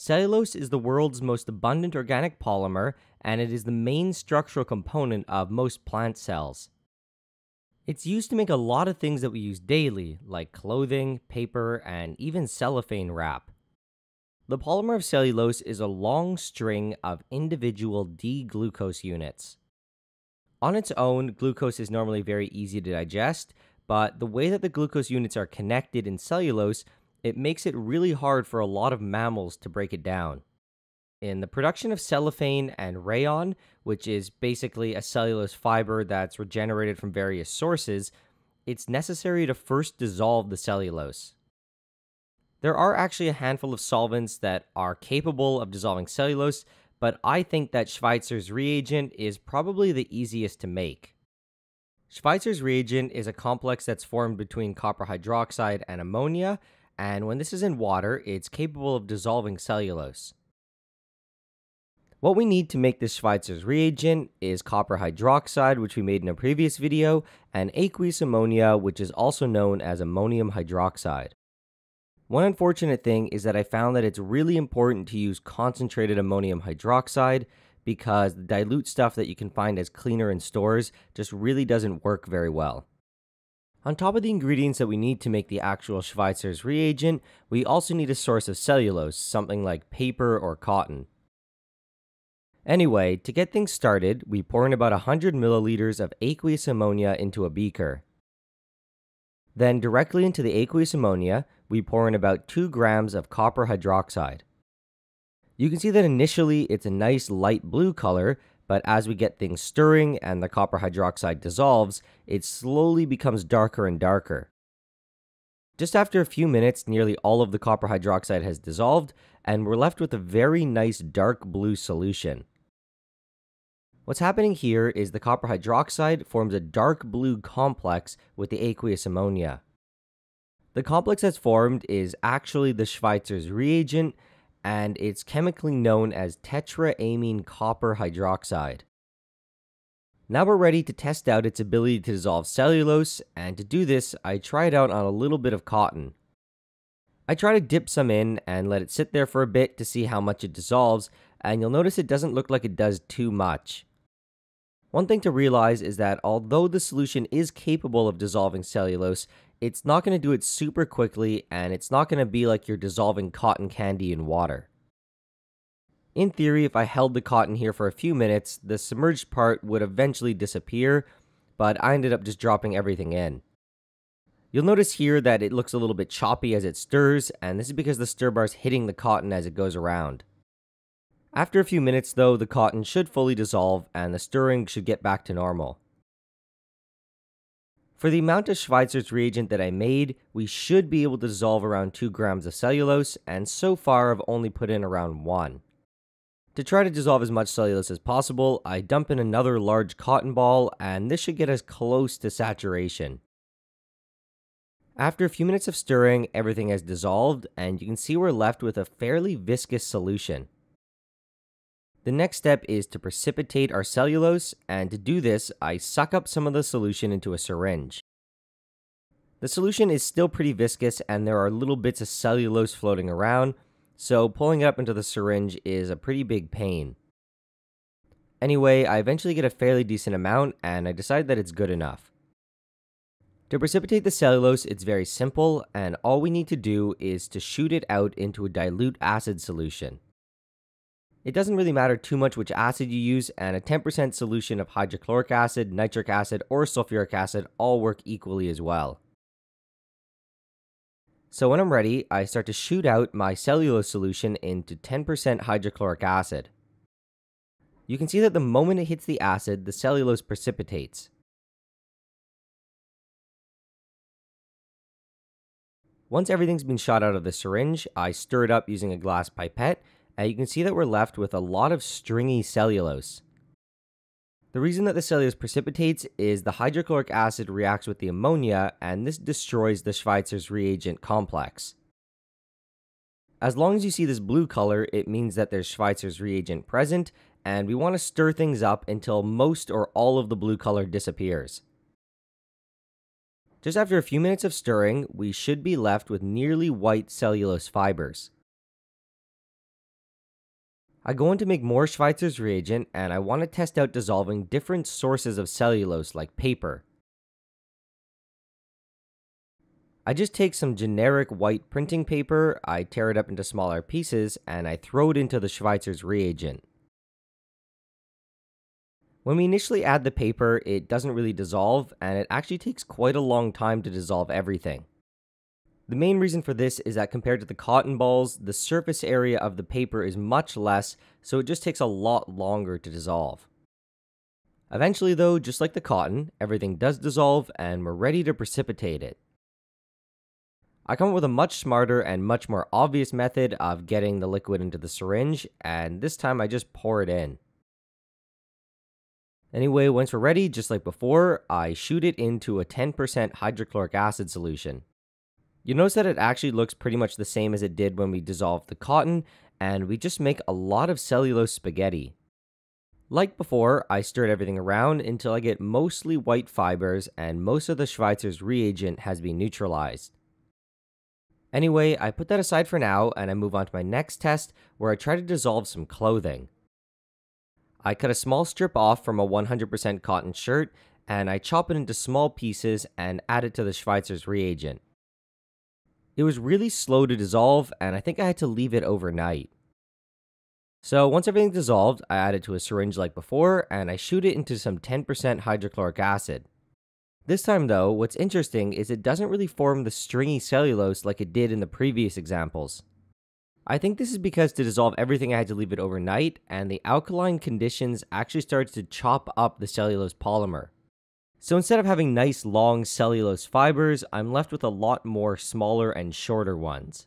Cellulose is the world's most abundant organic polymer, and it is the main structural component of most plant cells. It's used to make a lot of things that we use daily, like clothing, paper, and even cellophane wrap. The polymer of cellulose is a long string of individual D glucose units. On its own, glucose is normally very easy to digest, but the way that the glucose units are connected in cellulose it makes it really hard for a lot of mammals to break it down. In the production of cellophane and rayon, which is basically a cellulose fiber that's regenerated from various sources, it's necessary to first dissolve the cellulose. There are actually a handful of solvents that are capable of dissolving cellulose, but I think that Schweizer's reagent is probably the easiest to make. Schweizer's reagent is a complex that's formed between copper hydroxide and ammonia, and when this is in water, it's capable of dissolving cellulose. What we need to make this Schweizer's reagent is copper hydroxide, which we made in a previous video, and aqueous ammonia, which is also known as ammonium hydroxide. One unfortunate thing is that I found that it's really important to use concentrated ammonium hydroxide because the dilute stuff that you can find as cleaner in stores just really doesn't work very well. On top of the ingredients that we need to make the actual Schweizer's reagent, we also need a source of cellulose, something like paper or cotton. Anyway, to get things started, we pour in about 100 milliliters of aqueous ammonia into a beaker. Then, directly into the aqueous ammonia, we pour in about 2 grams of copper hydroxide. You can see that initially it's a nice light blue color, but as we get things stirring and the copper hydroxide dissolves, it slowly becomes darker and darker. Just after a few minutes, nearly all of the copper hydroxide has dissolved, and we're left with a very nice dark blue solution. What's happening here is the copper hydroxide forms a dark blue complex with the aqueous ammonia. The complex that's formed is actually the Schweizer's reagent, and it's chemically known as tetraammine copper hydroxide. Now we're ready to test out its ability to dissolve cellulose, and to do this, I try it out on a little bit of cotton. I try to dip some in and let it sit there for a bit to see how much it dissolves, and you'll notice it doesn't look like it does too much. One thing to realize is that although the solution is capable of dissolving cellulose, it's not going to do it super quickly and it's not going to be like you're dissolving cotton candy in water. In theory, if I held the cotton here for a few minutes, the submerged part would eventually disappear, but I ended up just dropping everything in. You'll notice here that it looks a little bit choppy as it stirs, and this is because the stir bar is hitting the cotton as it goes around. After a few minutes though, the cotton should fully dissolve and the stirring should get back to normal. For the amount of Schweizer's reagent that I made, we should be able to dissolve around 2 grams of cellulose, and so far I've only put in around 1. To try to dissolve as much cellulose as possible, I dump in another large cotton ball, and this should get us close to saturation. After a few minutes of stirring, everything has dissolved, and you can see we're left with a fairly viscous solution. The next step is to precipitate our cellulose, and to do this, I suck up some of the solution into a syringe. The solution is still pretty viscous, and there are little bits of cellulose floating around, so pulling it up into the syringe is a pretty big pain. Anyway, I eventually get a fairly decent amount, and I decide that it's good enough. To precipitate the cellulose, it's very simple, and all we need to do is to shoot it out into a dilute acid solution. It doesn't really matter too much which acid you use, and a 10% solution of hydrochloric acid, nitric acid, or sulfuric acid all work equally as well. So when I'm ready, I start to shoot out my cellulose solution into 10% hydrochloric acid. You can see that the moment it hits the acid, the cellulose precipitates. Once everything's been shot out of the syringe, I stir it up using a glass pipette and you can see that we're left with a lot of stringy cellulose. The reason that the cellulose precipitates is the hydrochloric acid reacts with the ammonia, and this destroys the Schweizer's reagent complex. As long as you see this blue color, it means that there's Schweizer's reagent present, and we want to stir things up until most or all of the blue color disappears. Just after a few minutes of stirring, we should be left with nearly white cellulose fibers. I go on to make more Schweizer's reagent and I want to test out dissolving different sources of cellulose like paper. I just take some generic white printing paper, I tear it up into smaller pieces, and I throw it into the Schweizer's reagent. When we initially add the paper, it doesn't really dissolve, and it actually takes quite a long time to dissolve everything. The main reason for this is that compared to the cotton balls, the surface area of the paper is much less, so it just takes a lot longer to dissolve. Eventually, though, just like the cotton, everything does dissolve and we're ready to precipitate it. I come up with a much smarter and much more obvious method of getting the liquid into the syringe, and this time I just pour it in. Anyway, once we're ready, just like before, I shoot it into a 10% hydrochloric acid solution. You notice that it actually looks pretty much the same as it did when we dissolved the cotton, and we just make a lot of cellulose spaghetti. Like before, I stirred everything around until I get mostly white fibers and most of the Schweizer's reagent has been neutralized. Anyway, I put that aside for now and I move on to my next test where I try to dissolve some clothing. I cut a small strip off from a 100% cotton shirt and I chop it into small pieces and add it to the Schweizer's reagent. It was really slow to dissolve and I think I had to leave it overnight. So once everything dissolved, I add it to a syringe like before and I shoot it into some 10% hydrochloric acid. This time, though, what's interesting is it doesn't really form the stringy cellulose like it did in the previous examples. I think this is because to dissolve everything I had to leave it overnight, and the alkaline conditions actually started to chop up the cellulose polymer. So instead of having nice long cellulose fibers, I'm left with a lot more smaller and shorter ones.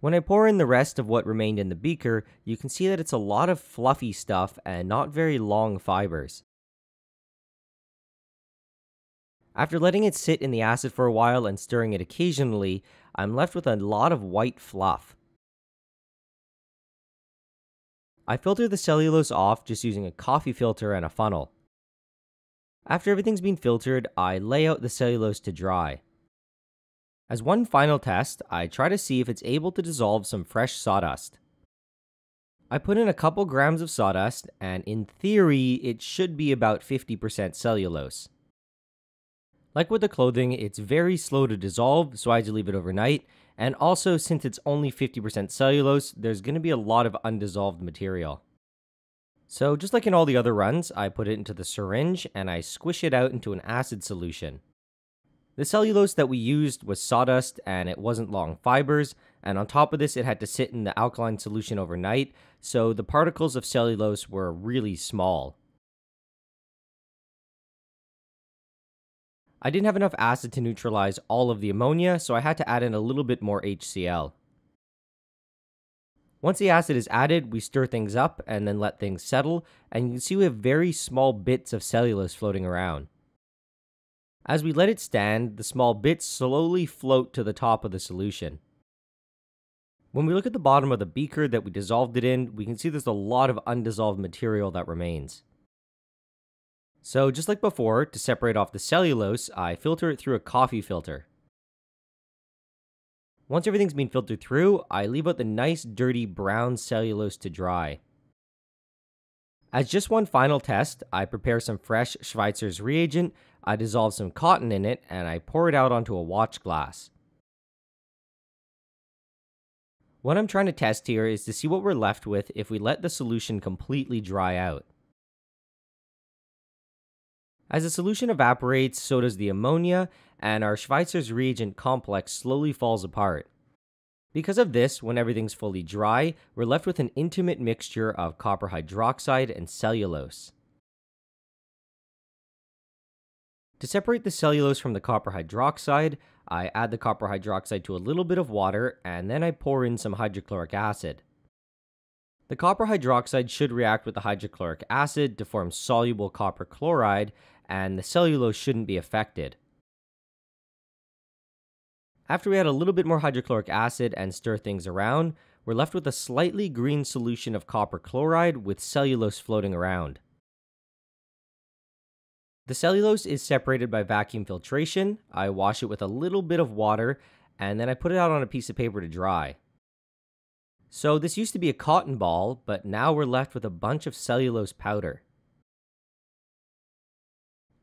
When I pour in the rest of what remained in the beaker, you can see that it's a lot of fluffy stuff and not very long fibers. After letting it sit in the acid for a while and stirring it occasionally, I'm left with a lot of white fluff. I filter the cellulose off just using a coffee filter and a funnel. After everything's been filtered, I lay out the cellulose to dry. As one final test, I try to see if it's able to dissolve some fresh sawdust. I put in a couple grams of sawdust, and in theory, it should be about 50% cellulose. Like with the clothing, it's very slow to dissolve, so I had to leave it overnight. And also, since it's only 50% cellulose, there's going to be a lot of undissolved material. So, just like in all the other runs, I put it into the syringe and I squish it out into an acid solution. The cellulose that we used was sawdust and it wasn't long fibers, and on top of this, it had to sit in the alkaline solution overnight, so the particles of cellulose were really small. I didn't have enough acid to neutralize all of the ammonia, so I had to add in a little bit more HCl. Once the acid is added, we stir things up and then let things settle, and you can see we have very small bits of cellulose floating around. As we let it stand, the small bits slowly float to the top of the solution. When we look at the bottom of the beaker that we dissolved it in, we can see there's a lot of undissolved material that remains. So just like before, to separate off the cellulose, I filter it through a coffee filter. Once everything's been filtered through, I leave out the nice dirty brown cellulose to dry. As just one final test, I prepare some fresh Schweizer's reagent, I dissolve some cotton in it, and I pour it out onto a watch glass. What I'm trying to test here is to see what we're left with if we let the solution completely dry out. As the solution evaporates, so does the ammonia, and our Schweizer's reagent complex slowly falls apart. Because of this, when everything's fully dry, we're left with an intimate mixture of copper hydroxide and cellulose. To separate the cellulose from the copper hydroxide, I add the copper hydroxide to a little bit of water and then I pour in some hydrochloric acid. The copper hydroxide should react with the hydrochloric acid to form soluble copper chloride, and the cellulose shouldn't be affected. After we add a little bit more hydrochloric acid and stir things around, we're left with a slightly green solution of copper chloride with cellulose floating around. The cellulose is separated by vacuum filtration. I wash it with a little bit of water and then I put it out on a piece of paper to dry. So this used to be a cotton ball, but now we're left with a bunch of cellulose powder.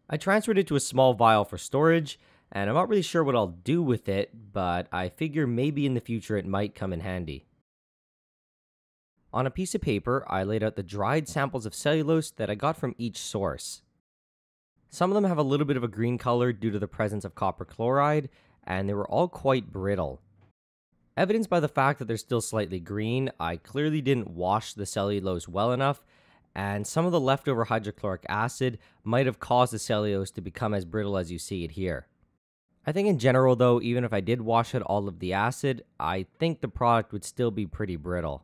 I transferred it to a small vial for storage, and I'm not really sure what I'll do with it, but I figure maybe in the future it might come in handy. On a piece of paper, I laid out the dried samples of cellulose that I got from each source. Some of them have a little bit of a green color due to the presence of copper chloride, and they were all quite brittle. Evidenced by the fact that they're still slightly green, I clearly didn't wash the cellulose well enough, and some of the leftover hydrochloric acid might have caused the cellulose to become as brittle as you see it here. I think in general, though, even if I did wash out all of the acid, I think the product would still be pretty brittle.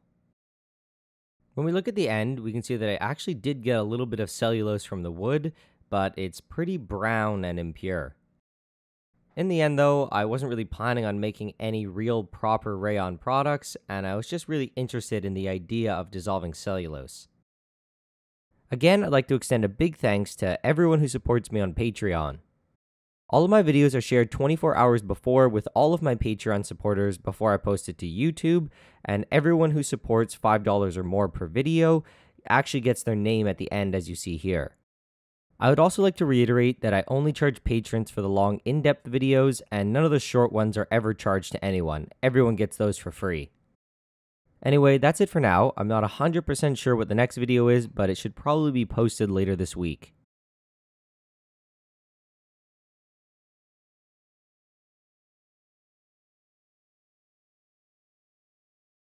When we look at the end, we can see that I actually did get a little bit of cellulose from the wood, but it's pretty brown and impure. In the end, though, I wasn't really planning on making any real proper rayon products, and I was just really interested in the idea of dissolving cellulose. Again, I'd like to extend a big thanks to everyone who supports me on Patreon. All of my videos are shared 24 hours before with all of my Patreon supporters before I post it to YouTube, and everyone who supports $5 or more per video actually gets their name at the end as you see here. I would also like to reiterate that I only charge patrons for the long, in depth videos, and none of the short ones are ever charged to anyone. Everyone gets those for free. Anyway, that's it for now. I'm not 100% sure what the next video is, but it should probably be posted later this week.